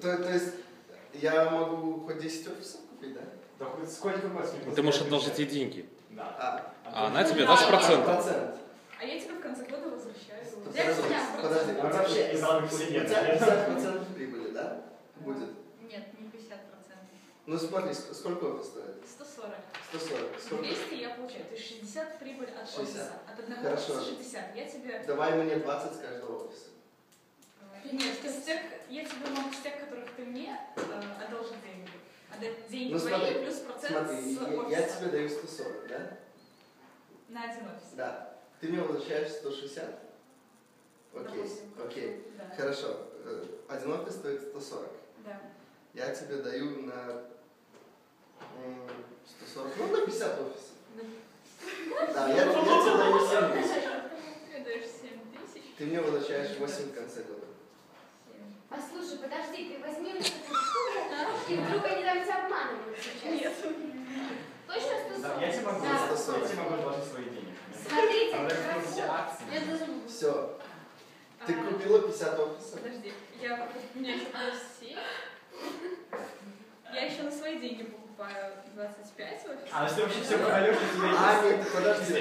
То, то есть я могу хоть 10 офисов купить, да? Да хоть сколько у вас Ты можешь одолжить ей деньги, Да. А, а она тебе Да, даст да. процент. процент. А я тебе в конце года возвращаю. Подожди, подожди, А вообще из алых у все тебя нет. 50% прибыли, да? Будет. Нет, не 50%. Ну смотри, ск- сколько офис стоит? 140. 140. Сколько? 200 я получаю. То есть 60 прибыль от 60. офиса. От одного Хорошо. офиса 60. Я тебе... Давай мне 20 с каждого офиса. Нет, из тех, я тебе могу с тех, которых ты мне э, одолжить деньги. Отдать деньги Ну, смотри, плюс процент Смотри, с я, офиса. я тебе даю 140, да? На один офис. Да. Ты мне возвращаешь 160? Окей, Допустим. окей. Да. Хорошо. Э, Один офис стоит 140. Да. Я тебе даю на м, 140, ну на 50 офисов. Да, я, я тебе даю 7 тысяч. Ты даешь 7 тысяч. Ты мне возвращаешь 8 в конце года. Семь. Послушай, подожди, ты возьми штуку, и вдруг они там тебя обманывают сейчас. Нет. Точно Да, я тебе могу, Да. я тебе могу предложить свои деньги. Смотрите, все. Я даже... Все. Ты А, купила 50 офисов. Подожди, я, у меня еще 7. Я еще на свои деньги покупаю 25 офисов. А если вообще все продаешь, то тебе А, есть- нет, подожди.